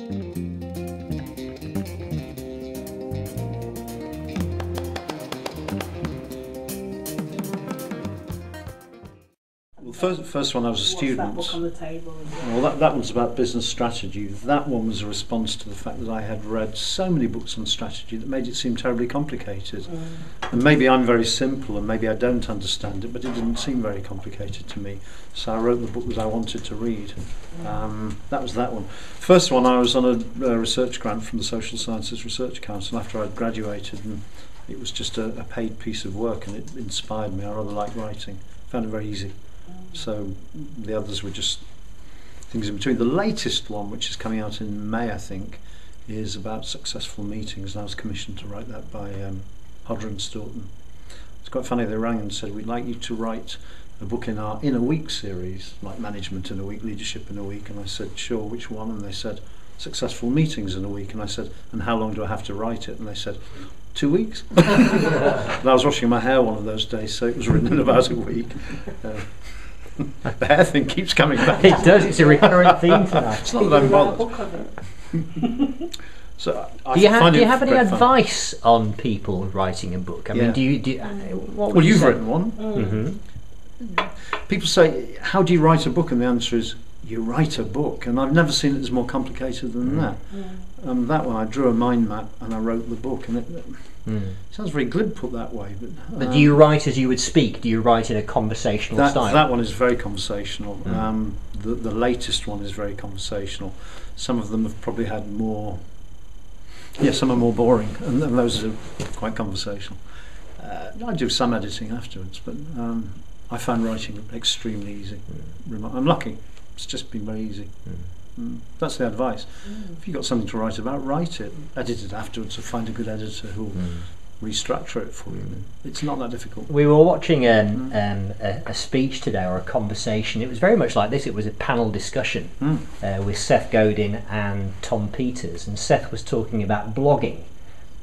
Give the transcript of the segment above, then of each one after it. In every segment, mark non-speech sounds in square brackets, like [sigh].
Mm-hmm. Well, first, first one I was a What's student. that book on the table? Well, that, that one's about business strategy. That one was a response to the fact that I had read so many books on strategy that made it seem terribly complicated. Mm. And maybe I'm very simple and maybe I don't understand it, but it didn't seem very complicated to me. So I wrote the book that I wanted to read. Um, that was that one. First one, I was on a, a research grant from the Social Sciences Research Council after I'd graduated, and it was just a, a paid piece of work, and it inspired me. I rather like writing. Found it very easy. So the others were just things in between. The latest one, which is coming out in May, I think, is about successful meetings, and I was commissioned to write that by um, Hodder and Stoughton. It's quite funny. They rang and said, "We'd like you to write a book in our in a week series, like management in a week, leadership in a week." And I said, "Sure, which one?" And they said, "Successful meetings in a week." And I said, "And how long do I have to write it?" And they said. Two weeks. [laughs] and I was washing my hair one of those days, so it was written in about a week. Uh, [laughs] the hair thing keeps coming back. It does. It's a recurrent theme tonight. It's not that I'm People write a bothered. book of it. [laughs] So I Do you have Do you have any great fun. advice on people writing a book? I Yeah. mean, do you? Do you, uh, what Well, you you've say? written one. Mhm. People say, "How do you write a book?" And the answer is, "You write a book." And I've never seen it as more complicated than that. Um, that one, I drew a mind map and I wrote the book, and it, it Mm. sounds very glib put that way. But, But um, do you write as you would speak? Do you write in a conversational that, style? that one is very conversational. Mm. Um, the, the latest one is very conversational. Some of them have probably had more. Yeah, some are more boring, and, and those are quite conversational. Uh, I do some editing afterwards, but um, I find writing extremely easy. Remo- I'm lucky. It's just been very easy. Mm. That's the advice. If you've got something to write about, write it. Edit it afterwards, or find a good editor who will Mm. restructure it for you. It's not that difficult. We were watching um, um, a, a speech today or a conversation. It was very much like this. It was a panel discussion Mm. uh, with Seth Godin and Tom Peters, and Seth was talking about blogging,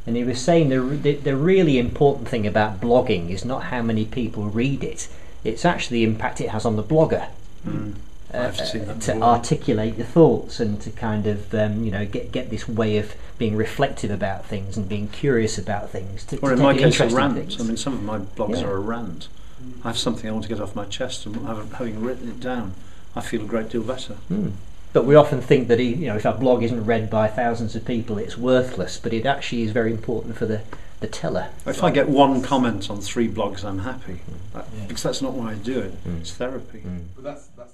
and he was saying the the, the really important thing about blogging is not how many people read it; it's actually the impact it has on the blogger. Mm. Uh, I've seen that to before. articulate your thoughts and to kind of um, you know get get this way of being reflective about things and being curious about things. To, Or to in my case, a rant. things. I mean, some of my blogs Yeah. are a rant. I have something I want to get off my chest, and having having written it down, I feel a great deal better. Hmm. But we often think that you know if our blog isn't read by thousands of people, it's worthless. But it actually is very important for the the teller. If I get one comment on three blogs, I'm happy. That- Yeah. Because that's not why I do it. Mm. It's therapy. Mm. But that's that's